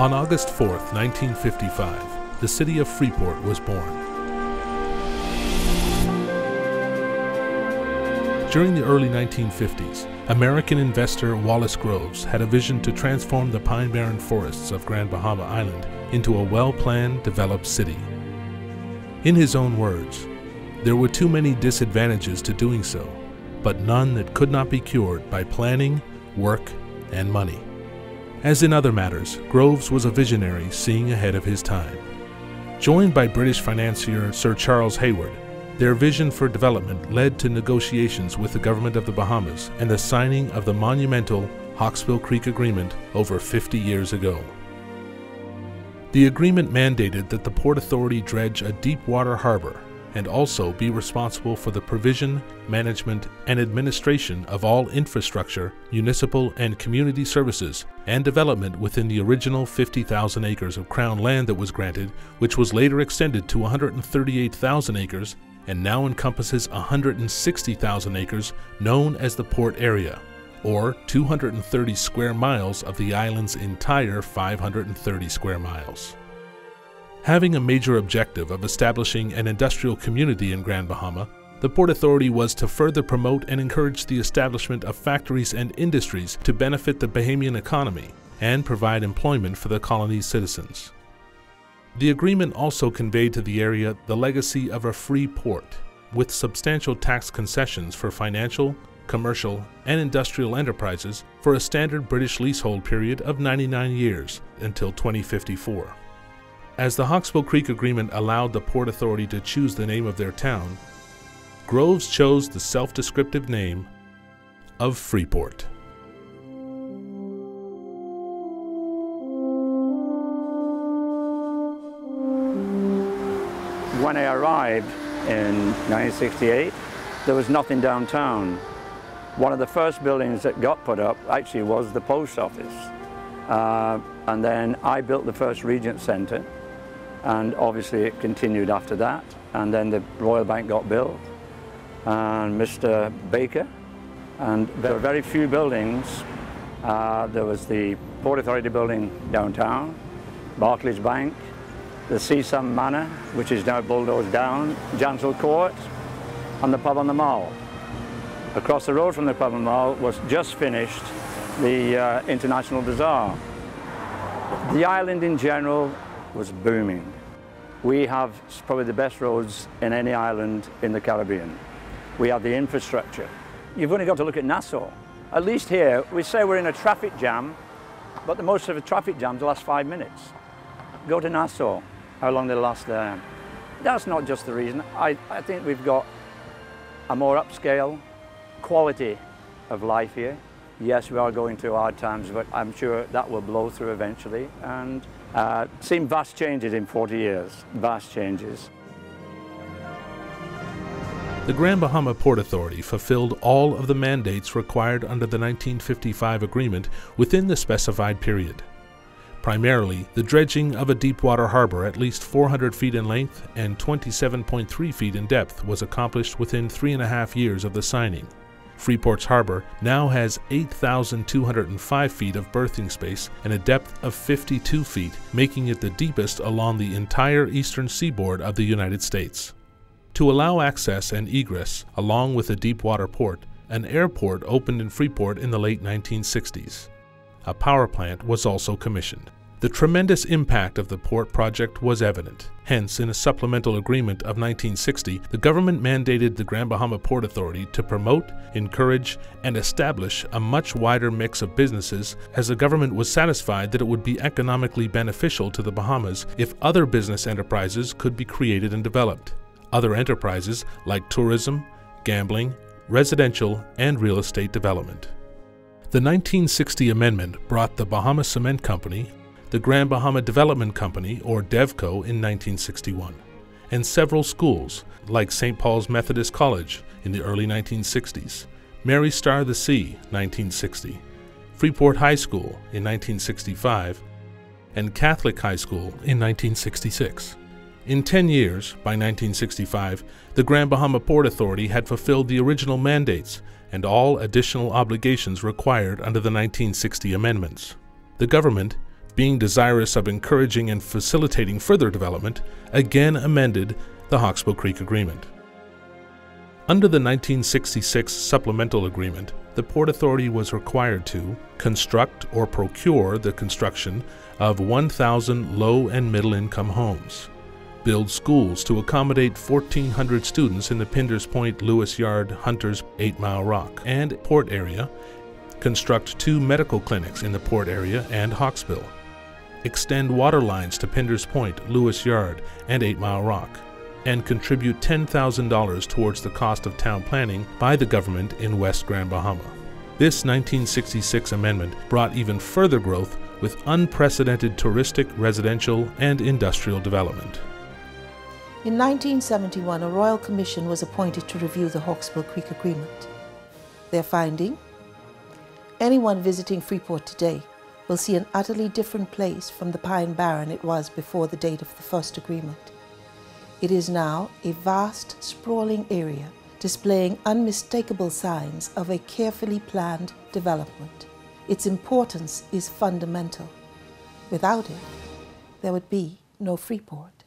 On August 4, 1955, the city of Freeport was born. During the early 1950s, American investor Wallace Groves had a vision to transform the pine barren forests of Grand Bahama Island into a well planned, developed city. In his own words, there were too many disadvantages to doing so, but none that could not be cured by planning, work, and money. As in other matters, Groves was a visionary seeing ahead of his time. Joined by British financier Sir Charles Hayward, their vision for development led to negotiations with the government of the Bahamas and the signing of the monumental Hawksbill Creek Agreement over 50 years ago. The agreement mandated that the Port Authority dredge a deep water harbor and also be responsible for the provision, management, and administration of all infrastructure, municipal and community services, and development within the original 50,000 acres of Crown land that was granted, which was later extended to 138,000 acres and now encompasses 160,000 acres known as the Port Area, or 230 square miles of the island's entire 530 square miles. Having a major objective of establishing an industrial community in Grand Bahama, the Port Authority was to further promote and encourage the establishment of factories and industries to benefit the Bahamian economy and provide employment for the colony's citizens. The agreement also conveyed to the area the legacy of a free port, with substantial tax concessions for financial, commercial, and industrial enterprises for a standard British leasehold period of 99 years until 2054. As the Hawksbill Creek Agreement allowed the Port Authority to choose the name of their town, Groves chose the self descriptive name of Freeport. When I arrived in 1968, there was nothing downtown. One of the first buildings that got put up actually was the post office. Uh, and then I built the first Regent Centre and obviously it continued after that and then the Royal Bank got built and Mr. Baker and there were very few buildings. Uh, there was the Port Authority building downtown, Barclays Bank, the Seasum Manor, which is now bulldozed down, Jansel Court, and the pub on the Mall. Across the road from the pub on the Mall was just finished the uh, International Bazaar. The island in general was booming. We have probably the best roads in any island in the Caribbean. We have the infrastructure. You've only got to look at Nassau. At least here, we say we're in a traffic jam, but the most of the traffic jams last five minutes. Go to Nassau, how long they last there. That's not just the reason. I, I think we've got a more upscale quality of life here. Yes, we are going through hard times, but I'm sure that will blow through eventually. And uh, seen vast changes in 40 years, vast changes. The Grand Bahama Port Authority fulfilled all of the mandates required under the 1955 agreement within the specified period. Primarily, the dredging of a deepwater harbor at least 400 feet in length and 27.3 feet in depth was accomplished within three and a half years of the signing. Freeport's harbor now has 8,205 feet of berthing space and a depth of 52 feet, making it the deepest along the entire eastern seaboard of the United States. To allow access and egress along with a deep water port, an airport opened in Freeport in the late 1960s. A power plant was also commissioned. The tremendous impact of the port project was evident. Hence, in a supplemental agreement of 1960, the government mandated the Grand Bahama Port Authority to promote, encourage, and establish a much wider mix of businesses as the government was satisfied that it would be economically beneficial to the Bahamas if other business enterprises could be created and developed. Other enterprises like tourism, gambling, residential, and real estate development. The 1960 amendment brought the Bahama Cement Company the Grand Bahama Development Company, or DEVCO, in 1961, and several schools, like St. Paul's Methodist College in the early 1960s, Mary Star the Sea, 1960, Freeport High School in 1965, and Catholic High School in 1966. In 10 years, by 1965, the Grand Bahama Port Authority had fulfilled the original mandates and all additional obligations required under the 1960 amendments. The government being desirous of encouraging and facilitating further development, again amended the Hawksbill Creek Agreement. Under the 1966 Supplemental Agreement, the Port Authority was required to construct or procure the construction of 1,000 low and middle income homes, build schools to accommodate 1,400 students in the Pinders Point, Lewis Yard, Hunters, Eight Mile Rock, and Port area, construct two medical clinics in the Port area and Hawksbill, extend water lines to Pinders Point, Lewis Yard, and Eight Mile Rock, and contribute $10,000 towards the cost of town planning by the government in West Grand Bahama. This 1966 amendment brought even further growth with unprecedented touristic, residential, and industrial development. In 1971, a royal commission was appointed to review the Hawksbill Creek Agreement. Their finding? Anyone visiting Freeport today will see an utterly different place from the Pine Barren it was before the date of the first agreement. It is now a vast, sprawling area displaying unmistakable signs of a carefully planned development. Its importance is fundamental. Without it, there would be no Freeport.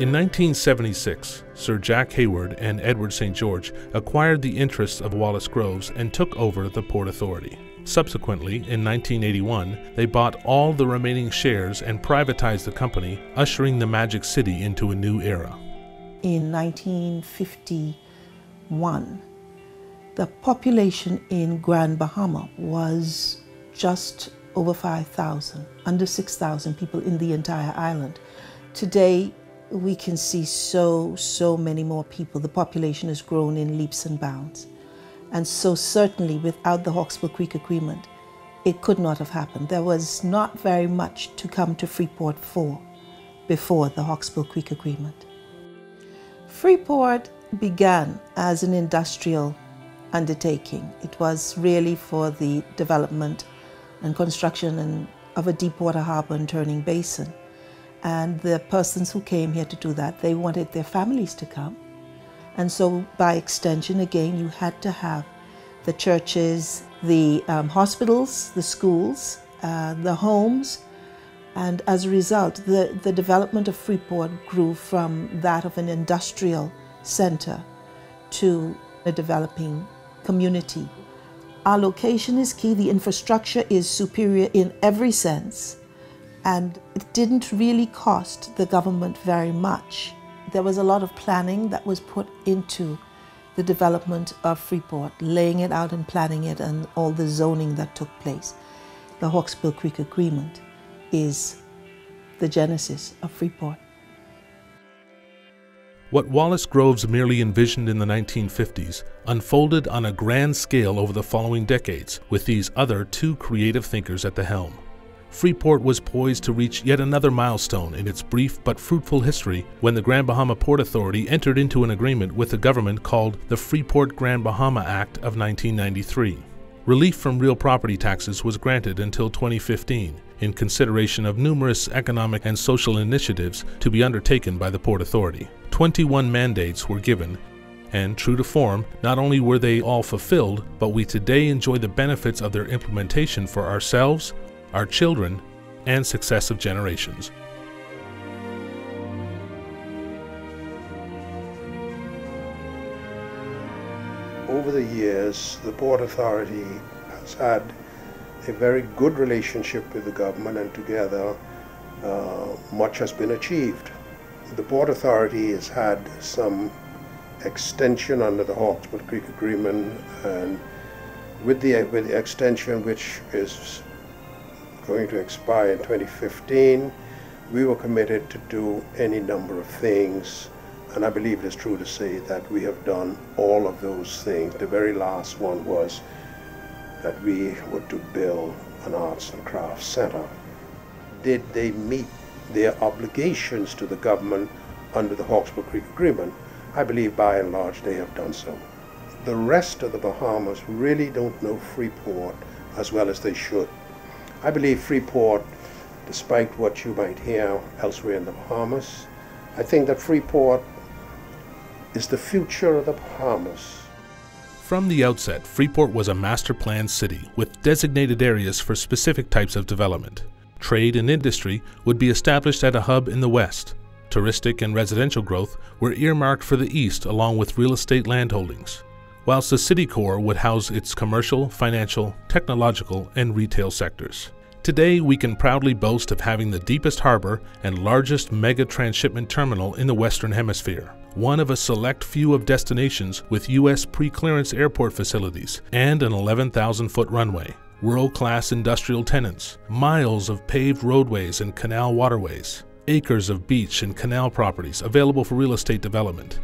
In 1976, Sir Jack Hayward and Edward St. George acquired the interests of Wallace Groves and took over the Port Authority. Subsequently, in 1981, they bought all the remaining shares and privatized the company, ushering the Magic City into a new era. In 1951, the population in Grand Bahama was just over 5,000, under 6,000 people in the entire island. Today, we can see so, so many more people. The population has grown in leaps and bounds. And so certainly without the Hawksbill Creek Agreement, it could not have happened. There was not very much to come to Freeport for before the Hawksbill Creek Agreement. Freeport began as an industrial undertaking. It was really for the development and construction and, of a deep water harbor and turning basin. And the persons who came here to do that, they wanted their families to come. And so, by extension, again, you had to have the churches, the um, hospitals, the schools, uh, the homes. And as a result, the, the development of Freeport grew from that of an industrial center to a developing community. Our location is key, the infrastructure is superior in every sense, and it didn't really cost the government very much there was a lot of planning that was put into the development of Freeport, laying it out and planning it and all the zoning that took place. The Hawksbill Creek Agreement is the genesis of Freeport. What Wallace Groves merely envisioned in the 1950s unfolded on a grand scale over the following decades with these other two creative thinkers at the helm. Freeport was poised to reach yet another milestone in its brief but fruitful history when the Grand Bahama Port Authority entered into an agreement with the government called the Freeport Grand Bahama Act of 1993. Relief from real property taxes was granted until 2015 in consideration of numerous economic and social initiatives to be undertaken by the Port Authority. 21 mandates were given and true to form, not only were they all fulfilled, but we today enjoy the benefits of their implementation for ourselves, our children, and successive generations. Over the years, the Port Authority has had a very good relationship with the government and together uh, much has been achieved. The Port Authority has had some extension under the Hawksbill Creek Agreement and with the, with the extension which is going to expire in 2015. We were committed to do any number of things, and I believe it is true to say that we have done all of those things. The very last one was that we were to build an arts and crafts center. Did they meet their obligations to the government under the Hawksbill Creek Agreement? I believe by and large they have done so. The rest of the Bahamas really don't know Freeport as well as they should. I believe Freeport, despite what you might hear elsewhere in the Bahamas, I think that Freeport is the future of the Bahamas. From the outset, Freeport was a master planned city with designated areas for specific types of development. Trade and industry would be established at a hub in the west. Touristic and residential growth were earmarked for the east along with real estate landholdings, whilst the city core would house its commercial, financial, technological, and retail sectors. Today, we can proudly boast of having the deepest harbor and largest mega transshipment terminal in the Western Hemisphere, one of a select few of destinations with U.S. pre clearance airport facilities and an 11,000 foot runway, world class industrial tenants, miles of paved roadways and canal waterways, acres of beach and canal properties available for real estate development,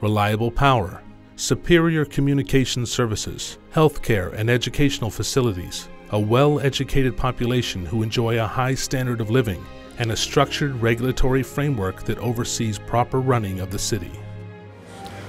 reliable power, superior communication services, healthcare and educational facilities a well educated population who enjoy a high standard of living, and a structured regulatory framework that oversees proper running of the city.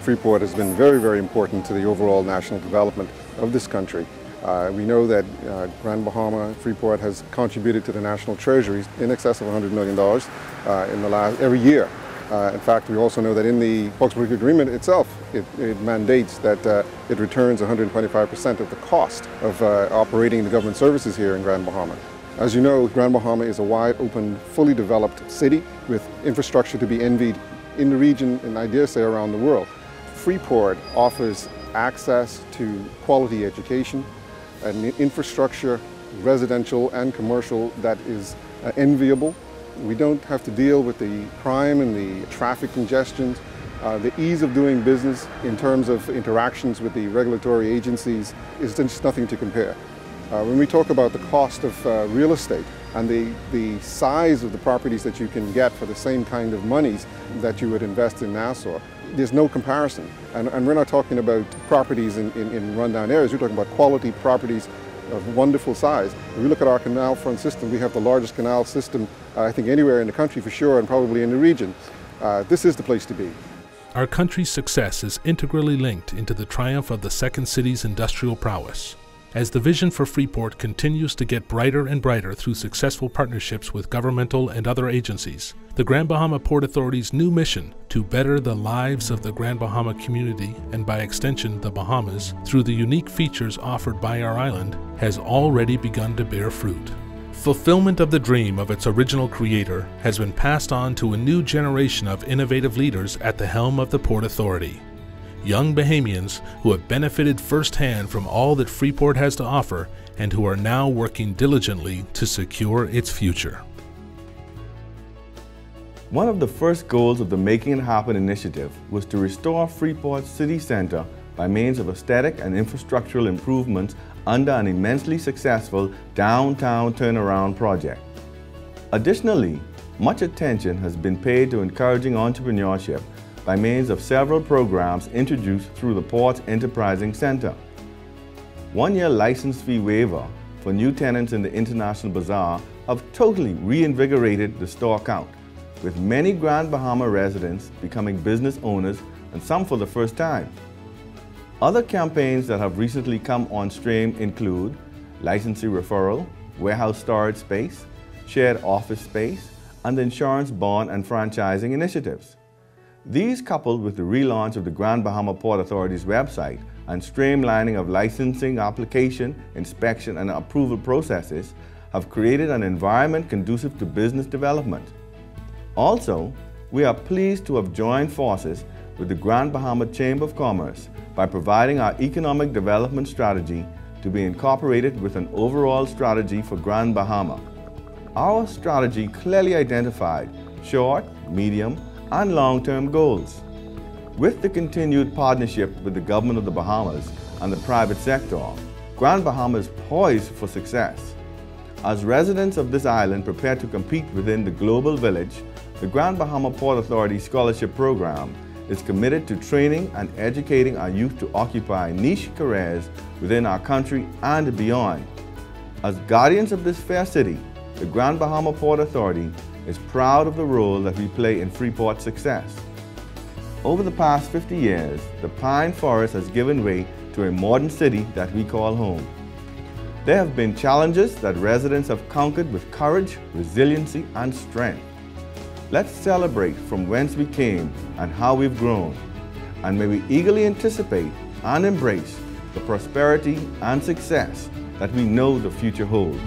Freeport has been very, very important to the overall national development of this country. Uh, we know that uh, Grand Bahama Freeport has contributed to the national treasury in excess of $100 million uh, in the last every year. Uh, in fact, we also know that in the Hawksbill Agreement itself, it, it mandates that uh, it returns 125% of the cost of uh, operating the government services here in Grand Bahama. As you know, Grand Bahama is a wide open, fully developed city with infrastructure to be envied in the region and I dare say around the world. Freeport offers access to quality education, and infrastructure, residential and commercial, that is uh, enviable we don't have to deal with the crime and the traffic congestions. Uh, the ease of doing business in terms of interactions with the regulatory agencies is just nothing to compare. Uh, when we talk about the cost of uh, real estate and the, the size of the properties that you can get for the same kind of monies that you would invest in Nassau, there's no comparison. And, and we're not talking about properties in, in, in rundown areas, we're talking about quality properties of wonderful size. If we look at our canal front system, we have the largest canal system, uh, I think, anywhere in the country for sure, and probably in the region. Uh, this is the place to be. Our country's success is integrally linked into the triumph of the second city's industrial prowess. As the vision for Freeport continues to get brighter and brighter through successful partnerships with governmental and other agencies, the Grand Bahama Port Authority's new mission to better the lives of the Grand Bahama community and by extension the Bahamas through the unique features offered by our island has already begun to bear fruit. Fulfillment of the dream of its original creator has been passed on to a new generation of innovative leaders at the helm of the Port Authority young Bahamians who have benefited firsthand from all that Freeport has to offer and who are now working diligently to secure its future. One of the first goals of the Making It Happen initiative was to restore Freeport's City Center by means of aesthetic and infrastructural improvements under an immensely successful downtown turnaround project. Additionally, much attention has been paid to encouraging entrepreneurship by means of several programs introduced through the Port's Enterprising Center. One-year license fee waiver for new tenants in the International Bazaar have totally reinvigorated the store count, with many Grand Bahama residents becoming business owners and some for the first time. Other campaigns that have recently come on stream include licensee referral, warehouse storage space, shared office space, and insurance bond and franchising initiatives. These coupled with the relaunch of the Grand Bahama Port Authority's website and streamlining of licensing, application, inspection, and approval processes have created an environment conducive to business development. Also, we are pleased to have joined forces with the Grand Bahama Chamber of Commerce by providing our economic development strategy to be incorporated with an overall strategy for Grand Bahama. Our strategy clearly identified short, medium, and long-term goals. With the continued partnership with the government of the Bahamas and the private sector, Grand Bahama is poised for success. As residents of this island prepare to compete within the global village, the Grand Bahama Port Authority Scholarship Program is committed to training and educating our youth to occupy niche careers within our country and beyond. As guardians of this fair city, the Grand Bahama Port Authority is proud of the role that we play in Freeport's success. Over the past 50 years, the pine forest has given way to a modern city that we call home. There have been challenges that residents have conquered with courage, resiliency, and strength. Let's celebrate from whence we came and how we've grown, and may we eagerly anticipate and embrace the prosperity and success that we know the future holds.